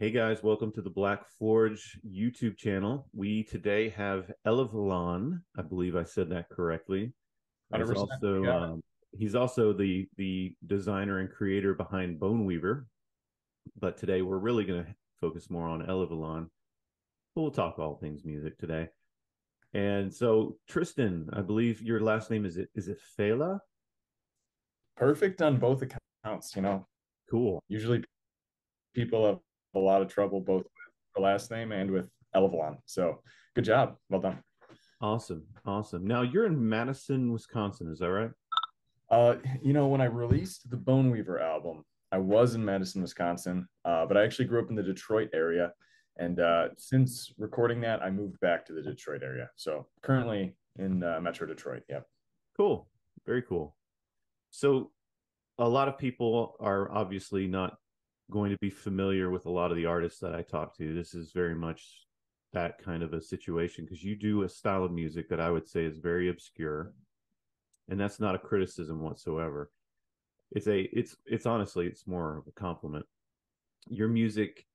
Hey guys, welcome to the Black Forge YouTube channel. We today have Elyvilon. I believe I said that correctly. He's also yeah. um, he's also the the designer and creator behind Bone Weaver. But today we're really going to focus more on Elyvilon. We'll talk all things music today. And so Tristan, I believe your last name is it is it Fela? Perfect on both accounts. You know, Cool. usually people have a lot of trouble both with the last name and with Elyvilon. So good job. Well done. Awesome. Awesome. Now you're in Madison, Wisconsin, is that right? Uh, you know, when I released the Bone Weaver album, I was in Madison, Wisconsin, uh, but I actually grew up in the Detroit area. And uh, since recording that, I moved back to the Detroit area. So currently in uh, Metro Detroit. Yep. Cool. Very cool. So, a lot of people are obviously not going to be familiar with a lot of the artists that I talk to. This is very much that kind of a situation because you do a style of music that I would say is very obscure. And that's not a criticism whatsoever. It's a it's it's honestly it's more of a compliment. Your music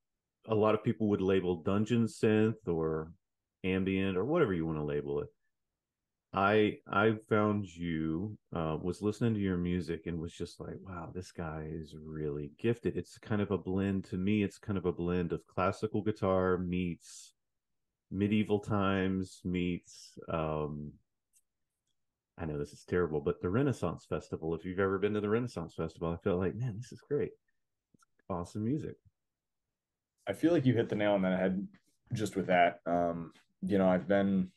a lot of people would label dungeon synth or ambient or whatever you want to label it I I found you uh, was listening to your music and was just like, wow, this guy is really gifted. It's kind of a blend to me. It's kind of a blend of classical guitar meets medieval times meets. Um, I know this is terrible, but the Renaissance Festival. If you've ever been to the Renaissance Festival, I feel like, man, this is great. It's awesome music. I feel like you hit the nail on the head just with that. Um, you know, I've been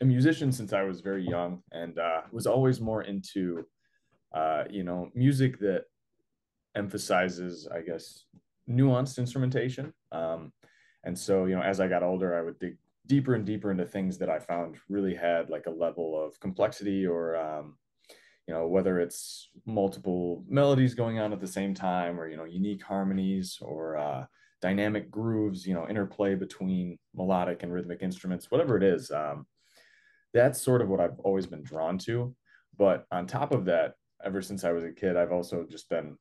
a musician since I was very young and uh, was always more into, uh, you know, music that emphasizes, I guess, nuanced instrumentation. Um, and so, you know, as I got older, I would dig deeper and deeper into things that I found really had like a level of complexity or, um, you know, whether it's multiple melodies going on at the same time or, you know, unique harmonies or uh, dynamic grooves, you know, interplay between melodic and rhythmic instruments, whatever it is. Um, that's sort of what I've always been drawn to. But on top of that, ever since I was a kid, I've also just been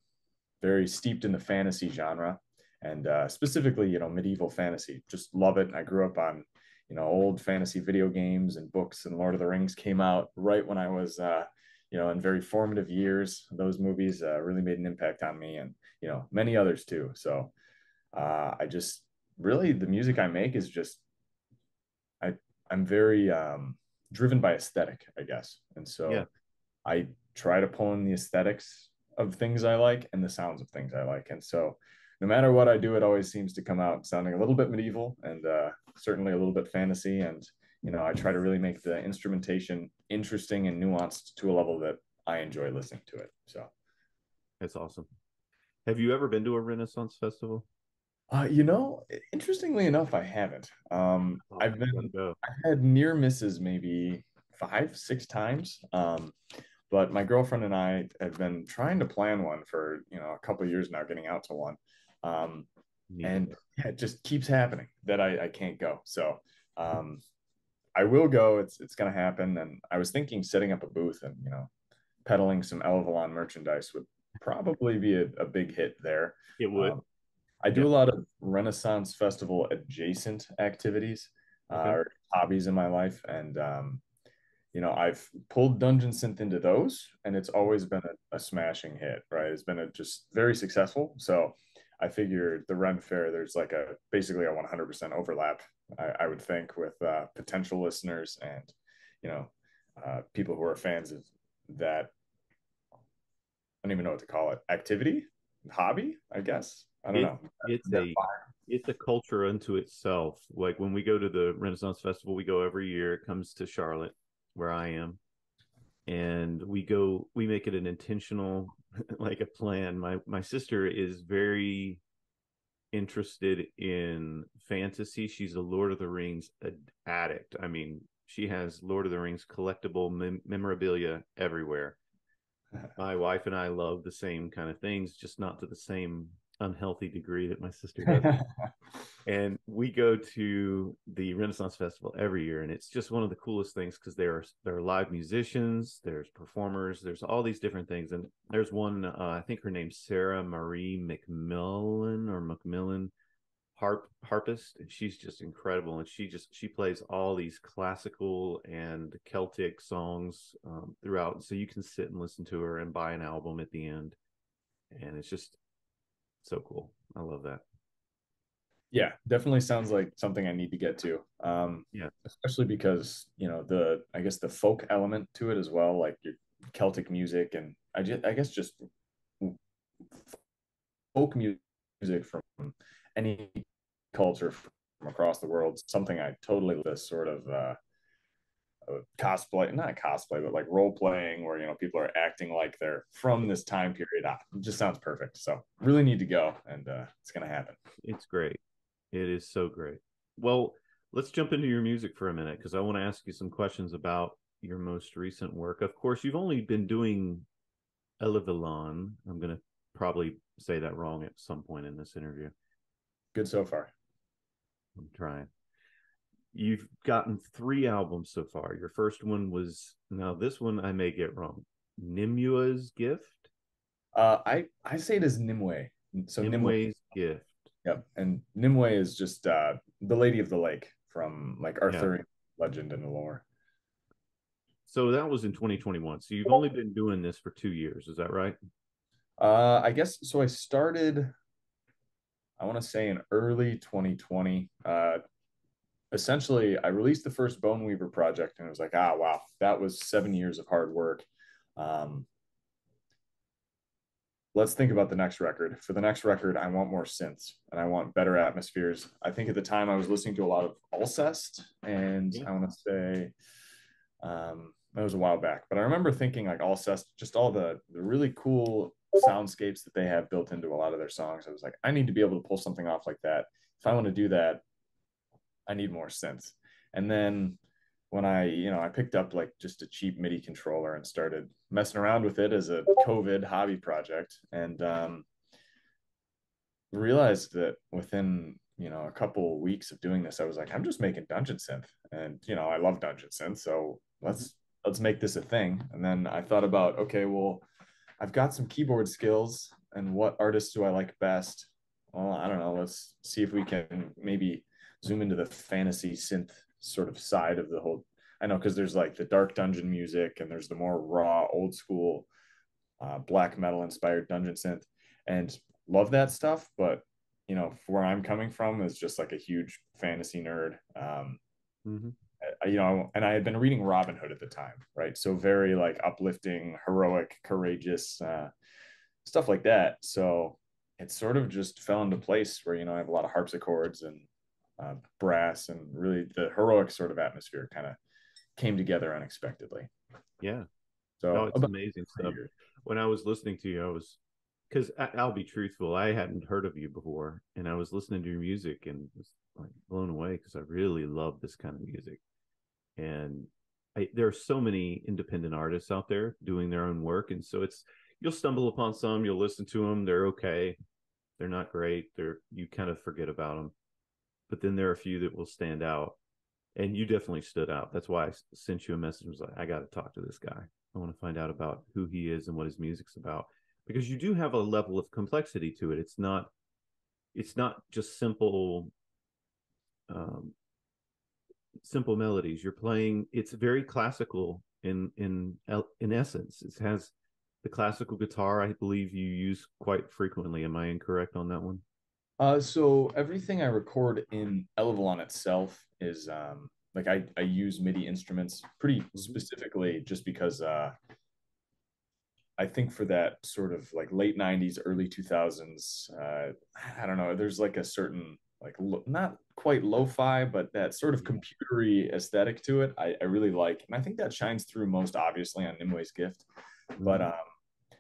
very steeped in the fantasy genre and uh, specifically, you know, medieval fantasy. Just love it. I grew up on, you know, old fantasy video games and books, and Lord of the Rings came out right when I was, uh, you know, in very formative years. Those movies uh, really made an impact on me and, you know, many others too. So uh, I just really, the music I make is just, I, I'm very, um, driven by aesthetic, I guess. And Yeah, so I try to pull in the aesthetics of things I like and the sounds of things I like. And so no matter what I do, it always seems to come out sounding a little bit medieval and uh, certainly a little bit fantasy. And, you know, I try to really make the instrumentation interesting and nuanced to a level that I enjoy listening to it. So, that's awesome. Have you ever been to a Renaissance Festival? Uh, you know, interestingly enough, I haven't. Um, Oh, I've been. I had near misses maybe five, six times. Um, but my girlfriend and I have been trying to plan one for, you know, a couple of years now, getting out to one. Um, Neat. and yeah, it just keeps happening that I, I can't go. So um, I will go. It's it's gonna happen. And I was thinking setting up a booth and, you know, peddling some Elyvilon merchandise would probably be a, a big hit there. It would. Um, I Yeah. do a lot of Renaissance Festival adjacent activities uh, or hobbies in my life, and um, you know, I've pulled Dungeon Synth into those, and it's always been a, a smashing hit, right? It's been a, just very successful. So I figured the Ren Fair, there's like a basically a 100% overlap, I, I would think, with uh, potential listeners and you know, uh, people who are fans of that. I don't even know what to call it. Activity, hobby, I guess. I don't It know. it's a it's a culture unto itself. Like when we go to the Renaissance Festival, we go every year. It comes to Charlotte, where I am, and we go. We make it an intentional, like a plan. My my sister is very interested in fantasy. She's a Lord of the Rings addict. I mean, she has Lord of the Rings collectible mem- memorabilia everywhere. My wife and I love the same kind of things, just not to the same unhealthy degree that my sister does. and we go to the Renaissance Festival every year, and it's just one of the coolest things because there are there are live musicians, there's performers, there's all these different things, and there's one uh, I think her name's Sarah Marie McMillan or McMillan harp harpist and she's just incredible and she just she plays all these classical and celtic songs um, throughout so you can sit and listen to her and buy an album at the end and it's just so cool. I love that. Yeah definitely sounds like something i need to get to um yeah. especially because you know the i guess the folk element to it as well like your celtic music and i just i guess just folk music from any culture from across the world something i totally this sort of uh, cosplay not cosplay but like role playing where you know people are acting like they're from this time period ah, it just sounds perfect. So really need to go and uh, it's gonna happen. It's great. It is so great. Well let's jump into your music for a minute because i want to ask you some questions about your most recent work. Of course you've only been doing Elyvilon. i'm going to probably say that wrong at some point in this interview good so far I'm trying. You've gotten three albums so far. Your first one was now this one I may get wrong. Nimua's Gift. Uh, I I say it as Nimue. So Nimue's Nimue. Gift. Yep, and Nimue is just uh, the Lady of the Lake from like Arthurian yeah. legend and the lore. So that was in 2021. So you've only been doing this for two years, is that right? Uh, I guess so. I started I want to say in early 2020. Uh, essentially, I released the first Bone Weaver project, and it was like, ah, wow, that was seven years of hard work. Um, let's think about the next record. For the next record, I want more synths and I want better atmospheres. I think at the time I was listening to a lot of Alcest, and. I want to say um, that was a while back, but I remember thinking like Alcest, just all the the really cool soundscapes that they have built into a lot of their songs. I was like, I need to be able to pull something off like that. If I want to do that, I need more synths. And then when I, you know, I picked up like just a cheap MIDI controller and started messing around with it as a COVID hobby project, and um, realized that within you know a couple weeks of doing this, I was like, I'm just making dungeon synth, and you know, I love dungeon synth, so let's let's make this a thing. And then I thought about, okay, well, I've got some keyboard skills and what artists do I like best? Well, I don't know. Let's see if we can maybe zoom into the fantasy synth sort of side of the whole. I know because there's like the dark dungeon music and there's the more raw, old school, uh, black metal inspired dungeon synth, and love that stuff. But you know, where I'm coming from is just like a huge fantasy nerd. Um, mm-hmm you know, and I had been reading Robin Hood at the time, right? So very like uplifting, heroic, courageous uh, stuff like that. So it sort of just fell into place where you know I have a lot of harpsichords and uh, brass, and really the heroic sort of atmosphere kind of came together unexpectedly. Yeah. So no, it's amazing stuff. Years. When I was listening to you, I was because I'll be truthful, I hadn't heard of you before, and I was listening to your music and was like blown away because I really love this kind of music and I, there are so many independent artists out there doing their own work and so it's you'll stumble upon some you'll listen to them they're okay they're not great they're you kind of forget about them but then there are a few that will stand out and you definitely stood out. That's why i sent you a message I was like i got to talk to this guy. I want to find out about who he is and what his music's about. Because you do have a level of complexity to it. It's not it's not just simple um, simple melodies. You're playing. It's very classical in in in essence. It has the classical guitar. I believe you use quite frequently. Am I incorrect on that one? Uh, so everything I record in Elyvilon itself is um, like I, I use MIDI instruments pretty mm-hmm. specifically just because uh, I think for that sort of like late 90s, early 2000s, uh, I don't know, there's like a certain like lo- not quite lo-fi, but that sort of computery aesthetic to it, I, I really like, and I think that shines through most obviously on Nimue's Gift. Mm-hmm. But um,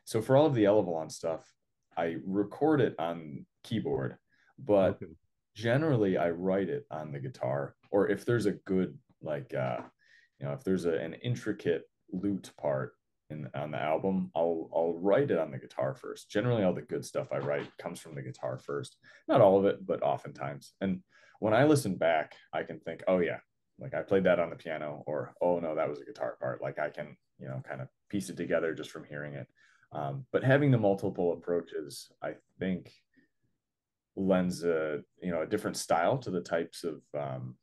so for all of the Elyvilon stuff, I record it on keyboard, but okay. generally I write it on the guitar, or if there's a good like uh, you know, if there's a, an intricate lute part, in on the album, I'll I'll write it on the guitar first. Generally, all the good stuff I write comes from the guitar first. Not all of it, but oftentimes. And when I listen back, I can think, oh yeah, like I played that on the piano, or oh no, that was a guitar part. Like I can, you know, kind of piece it together just from hearing it. Um, but having the multiple approaches, I think, lends a you know a different style to the types of um,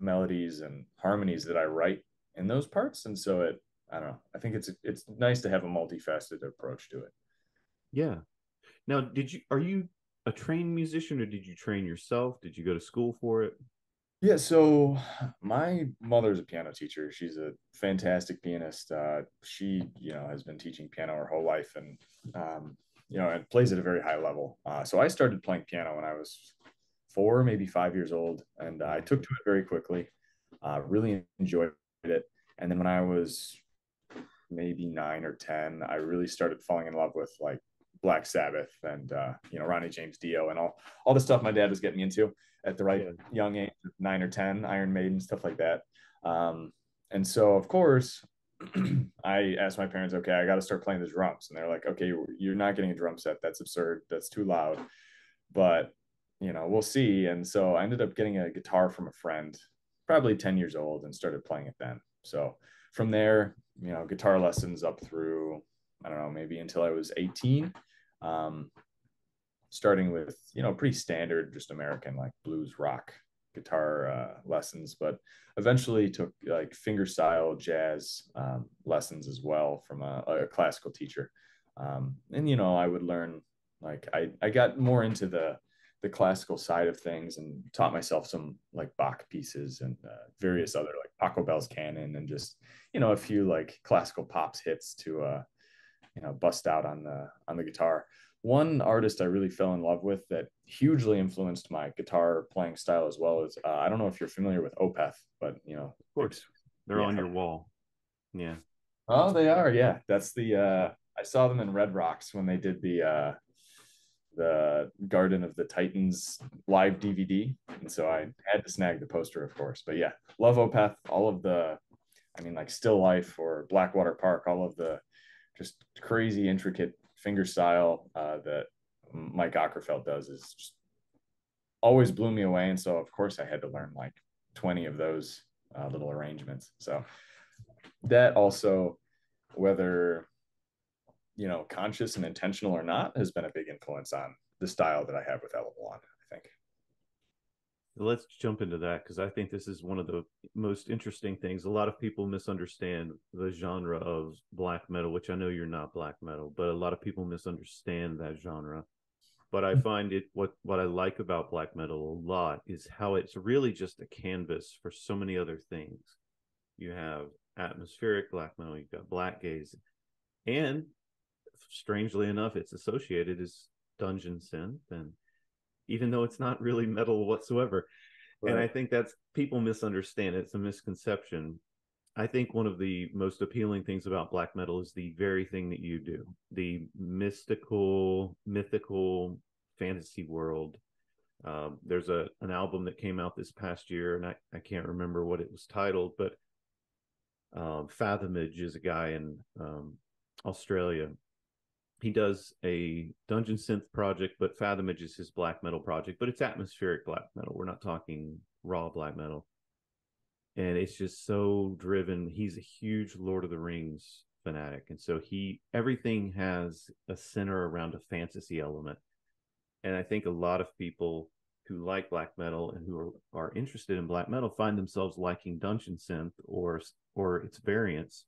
melodies and harmonies that I write in those parts. And so it, I don't know, I think it's it's nice to have a multifaceted approach to it. Yeah. Now, did you are you a trained musician or did you train yourself? Did you go to school for it? Yeah, so my mother's a piano teacher. She's a fantastic pianist. Uh, she, you know, has been teaching piano her whole life, and um, you know, and plays at a very high level. Uh, so I started playing piano when I was four, maybe five years old, and I took to it very quickly. Uh, really enjoyed it, and then when I was maybe nine or ten, I really started falling in love with like Black Sabbath and uh, you know Ronnie James Dio and all all the stuff my dad was getting me into at the right yeah. young age, nine or ten, Iron Maiden stuff like that. Um, and so of course, I asked my parents, okay, I got to start playing the drums, and they're like, okay, you're not getting a drum set. That's absurd. That's too loud. But you know, we'll see. And so I ended up getting a guitar from a friend, probably 10 years old, and started playing it then. So from there, you know, guitar lessons up through, I don't know, maybe until I was 18. Um, starting with you know pretty standard just american like blues rock guitar uh, lessons but eventually took like finger style jazz um, lessons as well from a, a classical teacher. Um, and you know i would learn like I, I got more into the the classical side of things and taught myself some like bach pieces and uh, various other like Pachelbel's canon and just you know a few like classical pops hits to uh you know bust out on the on the guitar one artist I really fell in love with that hugely influenced my guitar playing style as well is uh, I don't know if you're familiar with Opeth, but you know, of course, they're yeah. on your wall. Yeah. Oh, they are. Yeah, that's the. uh I saw them in Red Rocks when they did the uh the Garden of the Titans live DVD, and so I had to snag the poster, of course. But yeah, love Opeth. All of the, I mean, like Still Life or Blackwater Park. All of the just crazy intricate finger style uh, that Mike Åkerfeldt does is just always blew me away. And so, of course, I had to learn like 20 of those uh, little arrangements. So, that also, whether you know, conscious and intentional or not, has been a big influence on the style that I have with Elyvilon, I think. Let's jump into that because I think this is one of the most interesting things. A lot of people misunderstand the genre of black metal, which I know you're not black metal, but a lot of people misunderstand that genre. But I hmm. find it what what I like about black metal a lot is how it's really just a canvas for so many other things. You have atmospheric black metal, you've got black gaze, and strangely enough, it's associated as dungeon synth and even though it's not really metal whatsoever. Right. And I think that's people misunderstand it. It's a misconception. I think one of the most appealing things about black metal is the very thing that you do the mystical, mythical fantasy world. Um, there's a an album that came out this past year, and I, I can't remember what it was titled, but um, Fathomage is a guy in um, Australia he does a dungeon synth project, but Fathomage is his black metal project, but it's atmospheric black metal. We're not talking raw black metal. And it's just so driven. He's a huge Lord of the Rings fanatic. And so he everything has a center around a fantasy element. And I think a lot of people who like black metal and who are, are interested in black metal find themselves liking dungeon synth or or its variants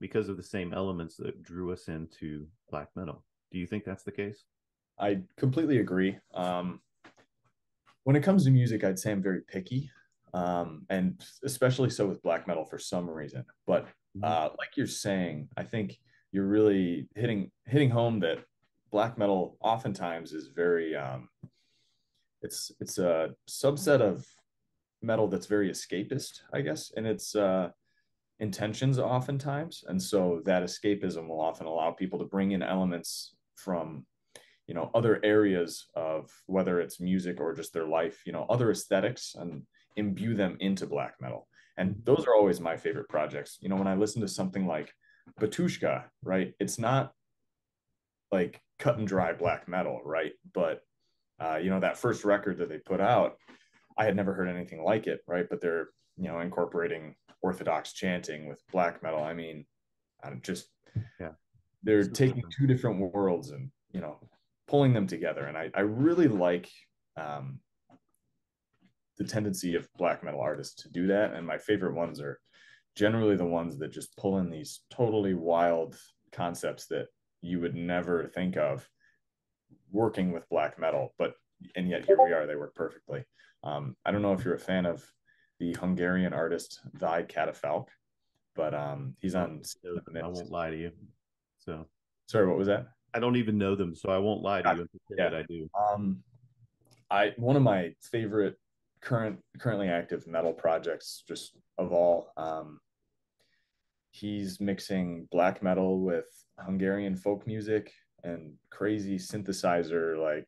because of the same elements that drew us into black metal. Do you think that's the case? I completely agree. Um, when it comes to music, I'd say I'm very picky, um, and especially so with black metal for some reason. But mm-hmm. uh, like you're saying, I think you're really hitting hitting home that black metal oftentimes is very um, it's it's a subset of metal that's very escapist, I guess, and it's uh, intentions oftentimes and so that escapism will often allow people to bring in elements from you know other areas of whether it's music or just their life you know other aesthetics and imbue them into black metal and those are always my favorite projects you know when i listen to something like Batushka, right? It's not like cut and dry black metal, right? But uh, you know, that first record that they put out, I had never heard anything like it, right? But they're, you know, incorporating orthodox chanting with black metal. I mean, I'm just yeah. They're taking two different worlds and, you know, pulling them together. And I, I really like um, the tendency of black metal artists to do that. And my favorite ones are generally the ones that just pull in these totally wild concepts that you would never think of working with black metal, but and yet here we are. They work perfectly. Um, I don't know if you're a fan of the Hungarian artist Thy Catafalque, but um, he's on. I won't lie to you. So sorry, what was that? I don't even know them, so I won't lie to you. Yeah, I do. Um, I one of my favorite current currently active metal projects just of all. Um, he's mixing black metal with Hungarian folk music and crazy synthesizer like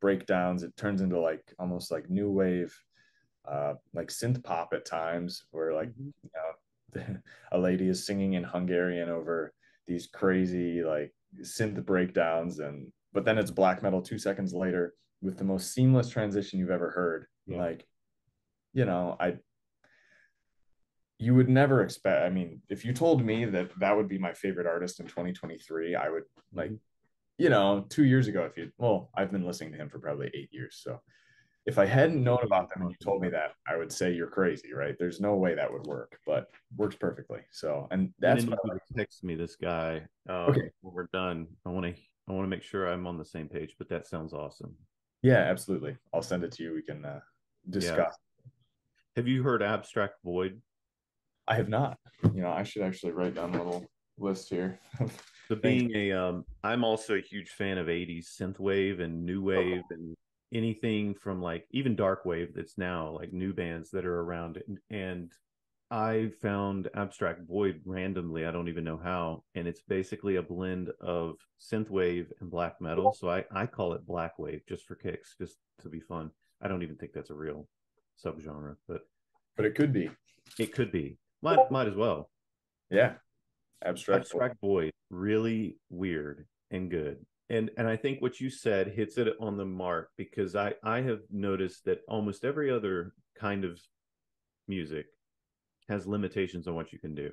breakdowns. It turns into like almost like new wave, uh, like synth pop at times, where like mm-hmm. you know a lady is singing in Hungarian over these crazy like synth breakdowns, and but then it's black metal two seconds later with the most seamless transition you've ever heard. Yeah. Like, you know, I you would never expect i mean if you told me that that would be my favorite artist in 2023 i would like you know two years ago if you well i've been listening to him for probably eight years so if i hadn't known about them and you told me that i would say you're crazy right there's no way that would work but works perfectly so and that's and what text me this guy uh, okay when we're done i want to i want to make sure i'm on the same page but that sounds awesome yeah absolutely i'll send it to you we can uh, discuss yeah. have you heard abstract void I have not. You know, I should actually write down a little list here. so being a, um, I'm also a huge fan of '80s synthwave and new oh. wave oh. and anything from like even dark wave that's now like new bands that are around and, and I found Abstract Void randomly. I don't even know how. And it's basically a blend of synthwave and black metal. So I, I call it black wave just for kicks, just to be fun. I don't even think that's a real subgenre, but but it could be. It could be. Might might as well. Yeah. Abstract Abstract Void. Really weird and good. And and I think what you said hits it on the mark because I I have noticed that almost every other kind of music has limitations on what you can do.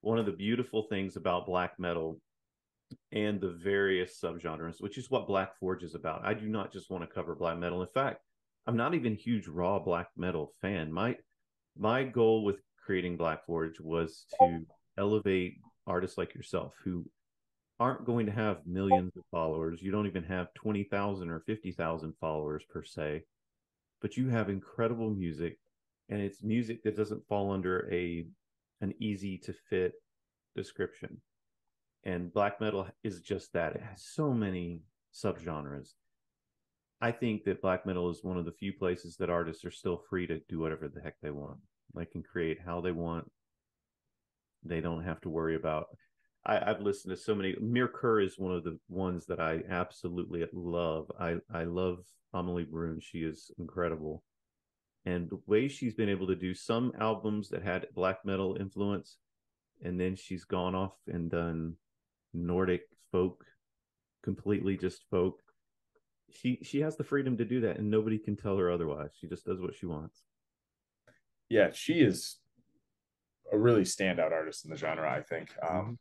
One of the beautiful things about black metal and the various subgenres, which is what Blacforje is about. I do not just want to cover black metal. In fact, I'm not even a huge raw black metal fan. My my goal with creating Blacforje was to elevate artists like yourself who aren't going to have millions of followers. You don't even have 20,000 or 50,000 followers per se, but you have incredible music and it's music that doesn't fall under a an easy to fit description. And black metal is just that. It has so many subgenres. I think that black metal is one of the few places that artists are still free to do whatever the heck they want. They can create how they want. They don't have to worry about. I, have listened to so many. Myrkur is one of the ones that I absolutely love. I I love Amalie Bruun. She is incredible, and the way she's been able to do some albums that had black metal influence, and then she's gone off and done Nordic folk, completely just folk. She she has the freedom to do that, and nobody can tell her otherwise. She just does what she wants yeah, she is a really standout artist in the genre. I think. Um,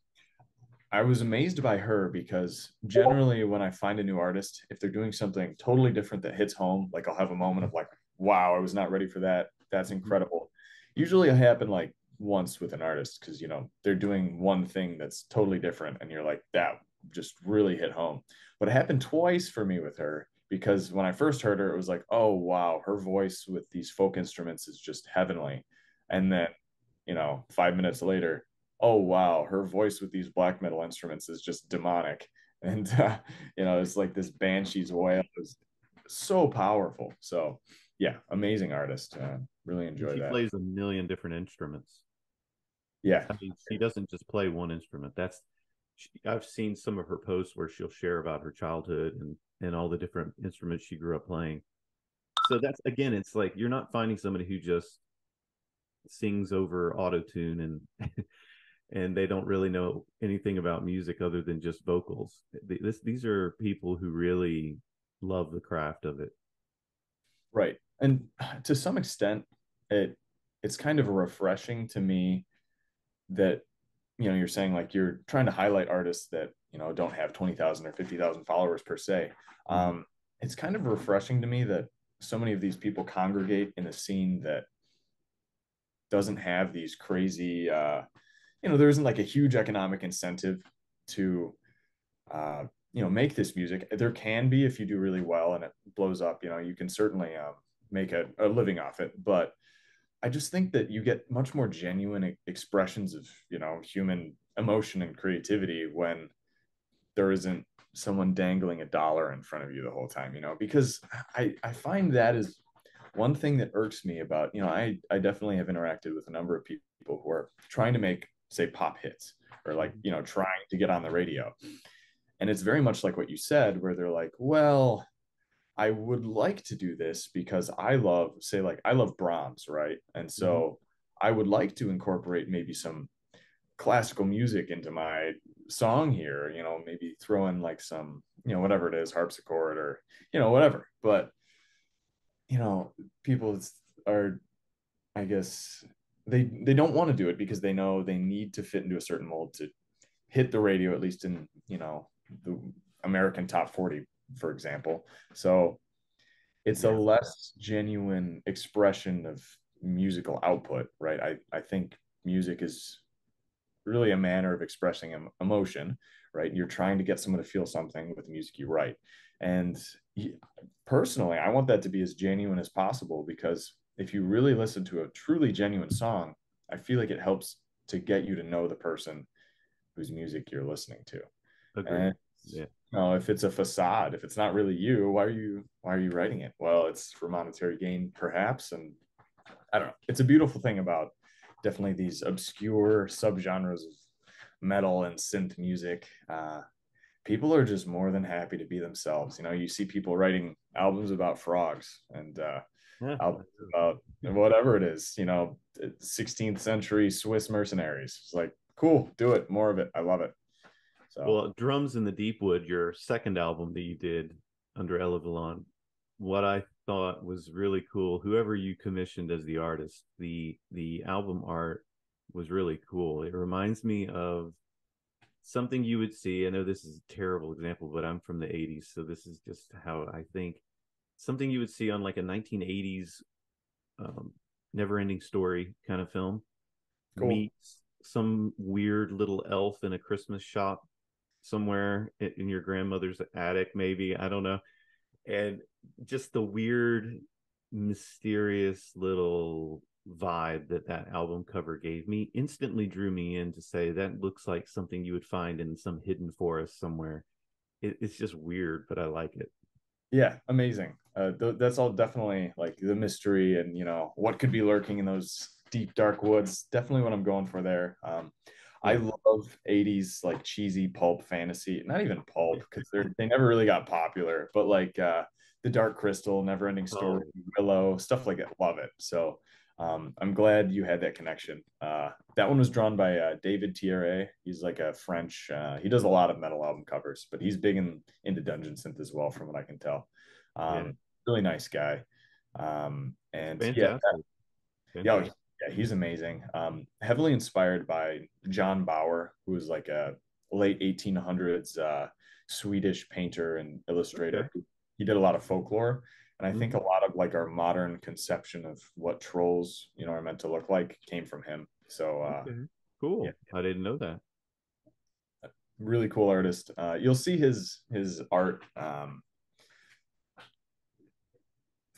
I was amazed by her because generally, when I find a new artist, if they're doing something totally different that hits home, like I'll have a moment of like, "Wow, I was not ready for that. That's mm-hmm. incredible." Usually, it happen like once with an artist because you know they're doing one thing that's totally different, and you're like, "That just really hit home." But it happened twice for me with her, because when I first heard her, it was like, oh wow, her voice with these folk instruments is just heavenly. And then, you know, five minutes later, oh wow, her voice with these black metal instruments is just demonic. And uh, you know, it's like this banshee's wail is so powerful. So yeah, amazing artist. Uh, really enjoy she that. plays a million different instruments. Yeah, I mean, she doesn't just play one instrument. That's she, I've seen some of her posts where she'll share about her childhood and and all the different instruments she grew up playing. So that's again, it's like you're not finding somebody who just sings over auto tune and and they don't really know anything about music other than just vocals. This these are people who really love the craft of it. Right. And to some extent it it's kind of refreshing to me that you know you're saying like you're trying to highlight artists that you know don't have 20,000 or 50,000 followers per se. Mm-hmm. Um it's kind of refreshing to me that so many of these people congregate in a scene that doesn't have these crazy uh you know there isn't like a huge economic incentive to uh you know make this music. There can be if you do really well and it blows up you know you can certainly um, make a, a living off it but i just think that you get much more genuine expressions of you know human emotion and creativity when there isn't someone dangling a dollar in front of you the whole time you know because i i find that is one thing that irks me about you know i i definitely have interacted with a number of people who are trying to make say pop hits or like you know trying to get on the radio. And it's very much like what you said where they're like well i would like to do this because i love say like i love brahms right? And so mm-hmm. i would like to incorporate maybe some classical music into my song here you know maybe throw in like some you know whatever it is harpsichord or you know whatever. But you know people are i guess they they don't want to do it because they know they need to fit into a certain mold to hit the radio at least in you know the american top 40 for example. So it's yeah. a less genuine expression of musical output right? I i think music is really a manner of expressing emotion right? You're trying to get someone to feel something with the music you write. And personally i want that to be as genuine as possible because if you really listen to a truly genuine song i feel like it helps to get you to know the person whose music you're listening to and yeah. you know, if it's a facade if it's not really you why are you why are you writing it well it's for monetary gain perhaps and i don't know it's a beautiful thing about definitely these obscure subgenres of metal and synth music. Uh, people are just more than happy to be themselves. You know, you see people writing albums about frogs and uh, yeah. albums uh, about whatever it is. You know, eh, 16th century Swiss mercenaries. It's like cool, do it, more of it. I love it. So. Well, drums in the deep wood, your second album that you did under Elyvilon, what I thought was really cool. Whoever you commissioned as the artist, the the album art was really cool. It reminds me of something you would see. I know this is a terrible example, but I'm from the 80s, so this is just how I think. Something you would see on like a 1980s um, never ending story kind of film cool. meets some weird little elf in a Christmas shop somewhere in your grandmother's attic, maybe. I don't know and just the weird mysterious little vibe that that album cover gave me instantly drew me in to say that looks like something you would find in some hidden forest somewhere it, it's just weird but i like it yeah amazing uh, th- that's all definitely like the mystery and you know what could be lurking in those deep dark woods definitely what i'm going for there um, I love 80s like cheesy pulp fantasy, not even pulp because they're never really got popular, but like uh the Dark Crystal, Never Ending oh. Story. Willow, stuff like that. Love it. So um, I'm glad you had that connection. Uh, that one was drawn by uh, David Thierry. He's like a French. Uh, he does a lot of metal album covers, but he's big in, into dungeon synth as well, from what I can tell. Um, yeah. Really nice guy. Um, and Fantastic. yeah, that, yeah, yeah, he's amazing. Um, heavily inspired by John Bauer, who was like a late 1800s uh, Swedish painter and illustrator. Okay. He did a lot of folklore, and I mm-hmm. think a lot of like our modern conception of what trolls, you know, are meant to look like came from him. So uh, okay. cool. Yeah. I didn't know that. Really cool artist. Uh, you'll see his his art um,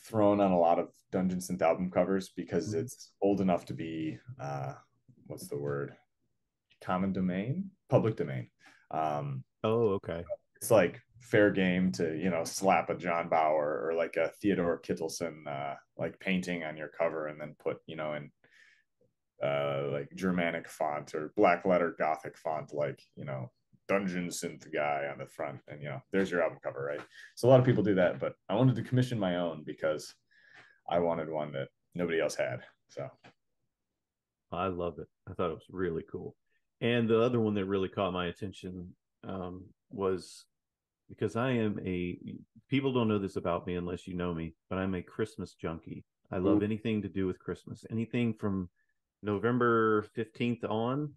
thrown on a lot of Dungeon Synth album covers because mm-hmm. it's old enough to be uh, what's the word? Common domain, public domain. Um, oh, okay. It's like fair game to you know slap a John Bauer or like a Theodore Kittelsen uh, like painting on your cover and then put you know in uh, like Germanic font or black letter Gothic font like you know dungeon synth guy on the front. And you know there's your album cover right? So a lot of people do that but i wanted to commission my own because i wanted one that nobody else had so. I love it. I thought it was really cool. And the other one that really caught my attention um, was because I am a people don't know this about me unless you know me, but I'm a Christmas junkie. I love Ooh. anything to do with Christmas. Anything from November 15th on.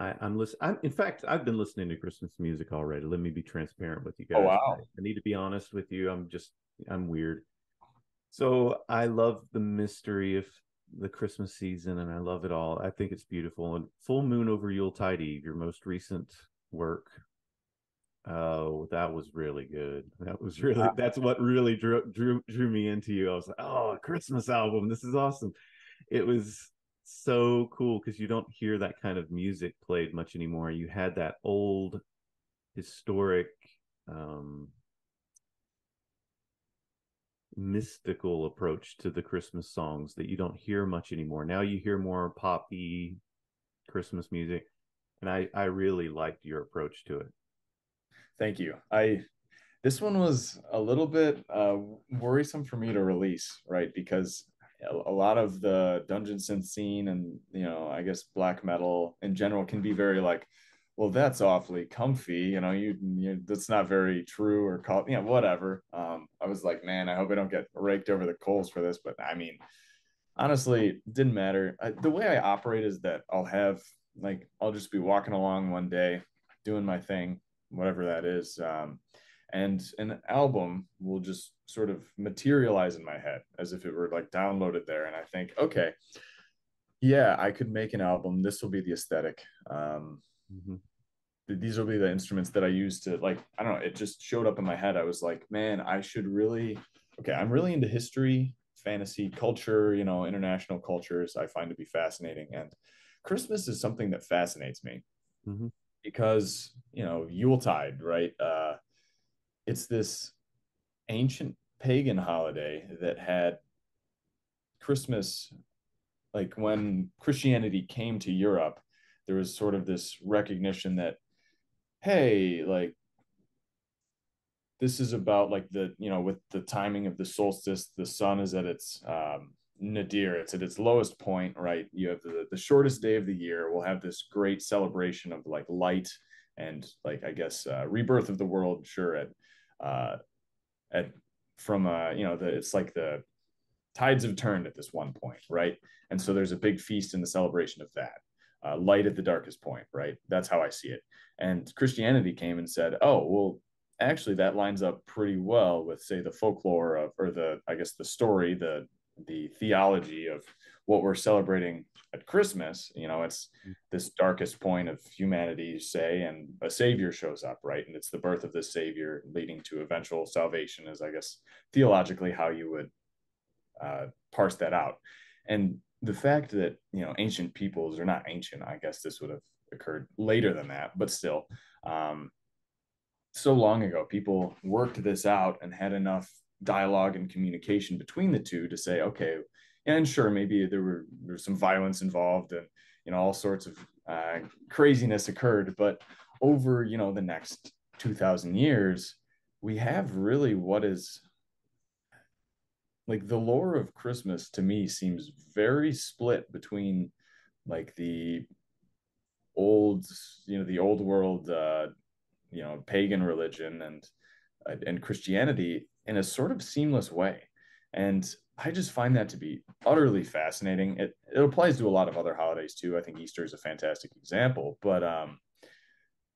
I, am listening. In fact, I've been listening to Christmas music already. Let me be transparent with you oh, guys. Oh, wow. I need to be honest with you. I'm just, I'm weird. So I love the mystery of the Christmas season and I love it all. I think it's beautiful. And Full Moon over Yuletide Eve, your most recent work. Oh, that was really good. That was really that's what really drew drew drew me into you. I was like, oh, a Christmas album. This is awesome. It was so cool because you don't hear that kind of music played much anymore. You had that old historic um mystical approach to the Christmas songs that you don't hear much anymore. Now you hear more poppy Christmas music, and I I really liked your approach to it. Thank you. I this one was a little bit uh, worrisome for me to release, right? Because a lot of the dungeon synth scene and you know I guess black metal in general can be very like well, that's awfully comfy. You know, you, you that's not very true or call, you know, whatever. Um, I was like, man, I hope I don't get raked over the coals for this. But I mean, honestly, didn't matter. I, the way I operate is that I'll have like I'll just be walking along one day, doing my thing, whatever that is, um, and an album will just sort of materialize in my head as if it were like downloaded there, and I think, okay, yeah, I could make an album. This will be the aesthetic. Um, Mm-hmm. These will be the instruments that I use to like, I don't know, it just showed up in my head. I was like, man, I should really, okay, I'm really into history, fantasy, culture, you know, international cultures I find to be fascinating. And Christmas is something that fascinates me mm-hmm. Because, you know, Yuletide, right? Uh, it's this ancient pagan holiday that had Christmas, like when Christianity came to Europe, there was sort of this recognition that hey like this is about like the you know with the timing of the solstice the sun is at its um, nadir it's at its lowest point right you have the, the shortest day of the year we'll have this great celebration of like light and like i guess uh, rebirth of the world sure at uh at from uh you know the it's like the tides have turned at this one point right and so there's a big feast in the celebration of that uh, light at the darkest point, right? That's how I see it. And Christianity came and said, oh, well, actually, that lines up pretty well with, say, the folklore of, or the, I guess, the story, the, the theology of what we're celebrating at Christmas. You know, it's this darkest point of humanity, you say, and a savior shows up, right? And it's the birth of this savior leading to eventual salvation, is, I guess, theologically how you would uh, parse that out. And the fact that you know ancient peoples are not ancient i guess this would have occurred later than that but still um, so long ago people worked this out and had enough dialogue and communication between the two to say okay and sure maybe there were there was some violence involved and you know all sorts of uh, craziness occurred. But over you know the next 2000 years we have really what is like the lore of Christmas to me seems very split between like the old, you know, the old world, uh, you know, pagan religion and uh, and Christianity in a sort of seamless way. And I just find that to be utterly fascinating. It it applies to a lot of other holidays too. I think Easter is a fantastic example, but um,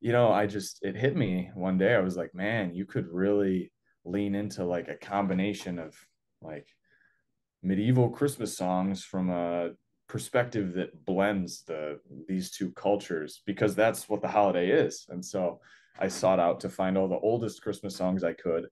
you know, I just it hit me one day. I was like, man, you could really lean into like a combination of like medieval Christmas songs from a perspective that blends the these two cultures because that's what the holiday is. And so I sought out to find all the oldest Christmas songs I could,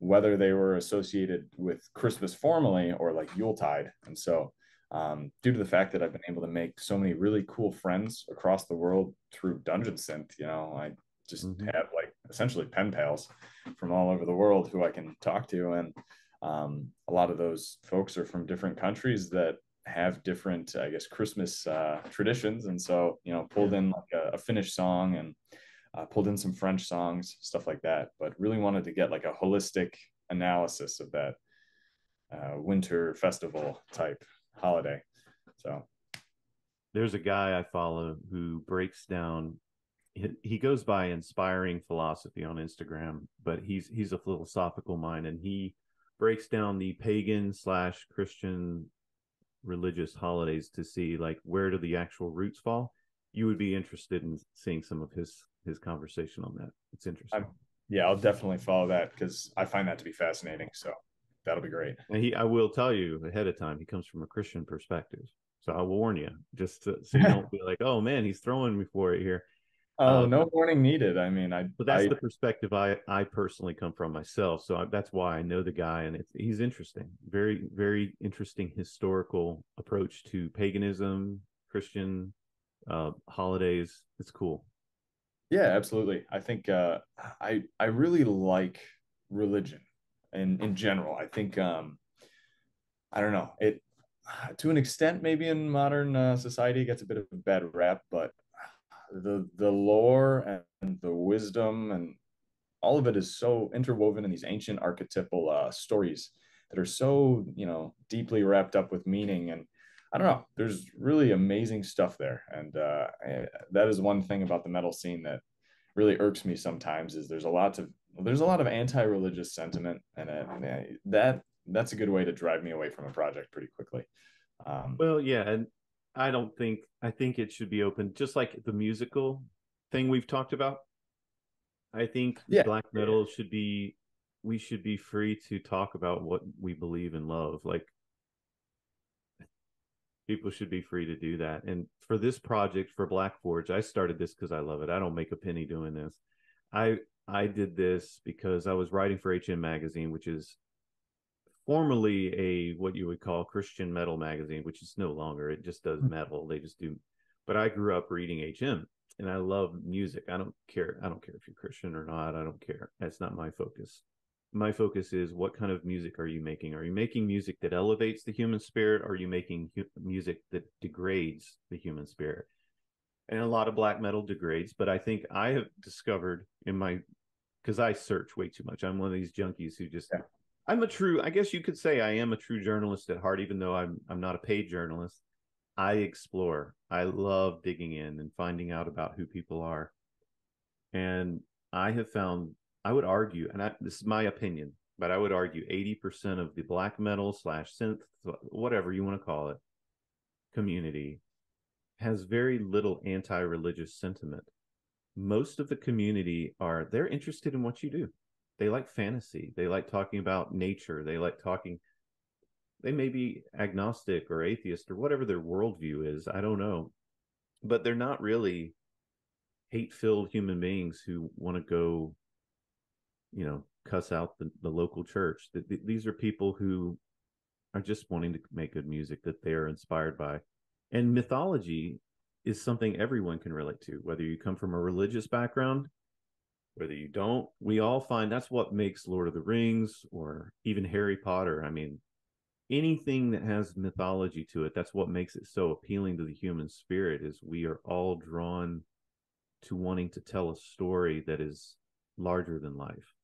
whether they were associated with Christmas formally or like Yuletide. And so um, due to the fact that I've been able to make so many really cool friends across the world through Dungeon Synth, you know, I just mm-hmm. have like essentially pen pals from all over the world who I can talk to. And um, a lot of those folks are from different countries that have different, I guess, Christmas uh, traditions. And so, you know, pulled in like a, a Finnish song and uh, pulled in some French songs, stuff like that. But really wanted to get like a holistic analysis of that uh, winter festival type holiday. So there's a guy I follow who breaks down. He, he goes by inspiring philosophy on Instagram, but he's he's a philosophical mind, and he breaks down the pagan slash Christian religious holidays to see like where do the actual roots fall. You would be interested in seeing some of his his conversation on that. It's interesting. I'm, yeah, I'll definitely follow that because I find that to be fascinating. So that'll be great. And he, I will tell you ahead of time, he comes from a Christian perspective. So I'll warn you, just to, so you don't be like, "Oh man, he's throwing me for it here." Oh, um, no warning needed. I mean, I. But that's I, the perspective I I personally come from myself. So I, that's why I know the guy, and it's he's interesting. Very very interesting historical approach to paganism, Christian uh, holidays. It's cool. Yeah, absolutely. I think uh, I I really like religion, in in general. I think um, I don't know it to an extent, maybe in modern uh, society, gets a bit of a bad rap, but the the lore and the wisdom and all of it is so interwoven in these ancient archetypal uh, stories that are so you know deeply wrapped up with meaning and i don't know there's really amazing stuff there and uh, I, that is one thing about the metal scene that really irks me sometimes is there's a lot of there's a lot of anti-religious sentiment and uh, that that's a good way to drive me away from a project pretty quickly um, well yeah and I don't think I think it should be open, just like the musical thing we've talked about. I think yeah. black metal should be we should be free to talk about what we believe and love. Like people should be free to do that. And for this project for Blacforje, I started this because I love it. I don't make a penny doing this. I I did this because I was writing for HM magazine, which is formerly a what you would call Christian metal magazine, which is no longer. It just does hmm. metal. They just do. But I grew up reading HM, and I love music. I don't care. I don't care if you're Christian or not. I don't care. That's not my focus. My focus is what kind of music are you making? Are you making music that elevates the human spirit? Are you making hu- music that degrades the human spirit? And a lot of black metal degrades, but I think I have discovered in my because I search way too much. I'm one of these junkies who just yeah I'm a true. I guess you could say I am a true journalist at heart, even though I'm I'm not a paid journalist. I explore. I love digging in and finding out about who people are. And I have found, I would argue, and I, this is my opinion, but I would argue 80% of the black metal slash synth, whatever you want to call it, community has very little anti religious sentiment. Most of the community are, they're interested in what you do. They like fantasy. They like talking about nature. They like talking they may be agnostic or atheist or whatever their worldview is i don't know but they're not really hate filled human beings who want to go you know cuss out the, the local church. These are people who are just wanting to make good music that they are inspired by. And mythology is something everyone can relate to whether you come from a religious background whether you don't. We all find that's what makes lord of the rings or even harry potter. I mean anything that has mythology to it that's what makes it so appealing to the human spirit is we are all drawn to wanting to tell a story that is larger than life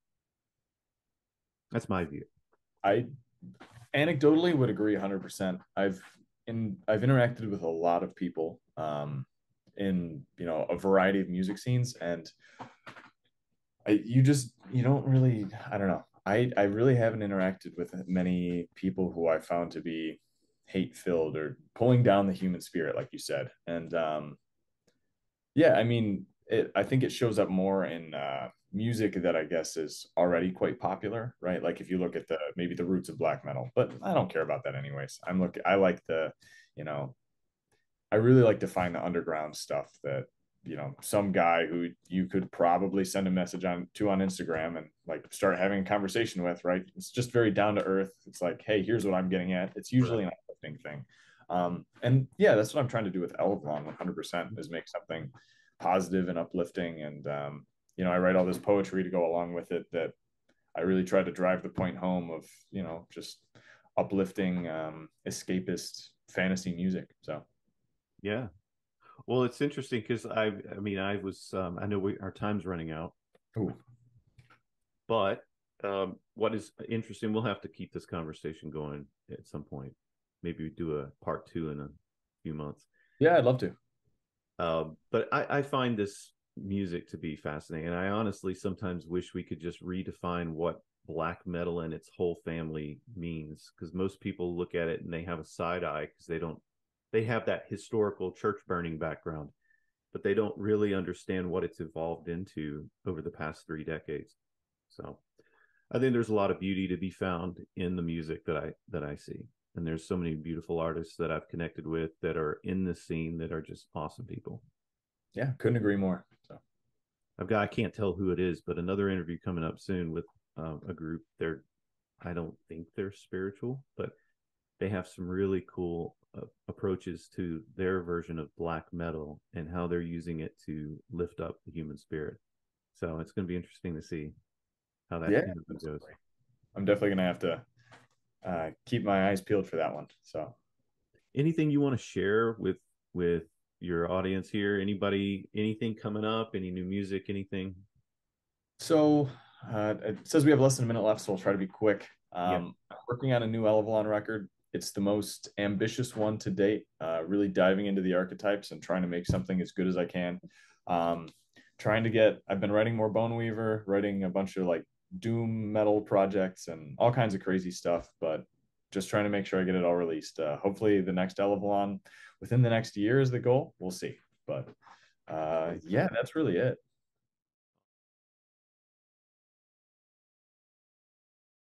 that's my view i anecdotally would agree 100% i've in i've interacted with a lot of people um in you know a variety of music scenes and I, you just you don't really I don't know. I I really haven't interacted with many people who I found to be hate filled or pulling down the human spirit, like you said. And um, yeah, I mean, it, I think it shows up more in uh, music that I guess is already quite popular, right? Like if you look at the maybe the roots of black metal, but I don't care about that anyways. I'm looking. I like the, you know, I really like to find the underground stuff that you know some guy who you could probably send a message on to on Instagram and like start having a conversation with, right? It's just very down to earth. It's like, hey, here's what I'm getting at. It's usually an uplifting thing. Um, and yeah, that's what I'm trying to do with Elyvilon 100% is make something positive and uplifting. And um, you know, I write all this poetry to go along with it that I really try to drive the point home of you know just uplifting, um, escapist fantasy music. So yeah, well, it's interesting because I, I mean, I was, um, I know we, our time's running out. Ooh. But um, what is interesting, we'll have to keep this conversation going at some point. Maybe we do a part two in a few months. Yeah, I'd love to. Uh, but I, I find this music to be fascinating, and I honestly sometimes wish we could just redefine what black metal and its whole family means, because most people look at it and they have a side eye because they don't they have that historical church burning background, but they don't really understand what it's evolved into over the past three decades. So I think there's a lot of beauty to be found in the music that I that I see. And there's so many beautiful artists that I've connected with that are in the scene that are just awesome people. Yeah, couldn't agree more. So I've got I can't tell who it is, but another interview coming up soon with uh, a group. They're I don't think they're spiritual, but they have some really cool uh, approaches to their version of black metal and how they're using it to lift up the human spirit. So it's going to be interesting to see how that yeah, goes. I'm definitely gonna have to uh, keep my eyes peeled for that one. So, anything you want to share with with your audience here? Anybody, anything coming up? Any new music? Anything? So uh, it says we have less than a minute left, so I'll try to be quick. Um, yeah. working on a new Elyvilon record. It's the most ambitious one to date. Uh, really diving into the archetypes and trying to make something as good as I can. Um, trying to get. I've been writing more Bone Weaver, writing a bunch of like doom metal projects and all kinds of crazy stuff, but just trying to make sure I get it all released. Uh, hopefully, the next Elyvilon within the next year is the goal. We'll see, but uh, yeah, that's really it.